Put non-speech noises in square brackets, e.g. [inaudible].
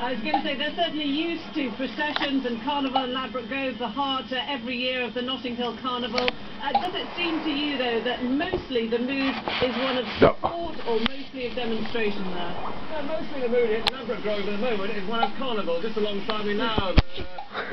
I- was going to say they're certainly used to processions and carnival in Ladbroke Grove, the heart uh, every year of the Notting Hill Carnival. Uh, does it seem to you, though, that mostly the mood is one of support sport or mostly of demonstration there? Mostly the mood in Ladbroke Grove at the moment is one of carnival, just alongside me now. [laughs]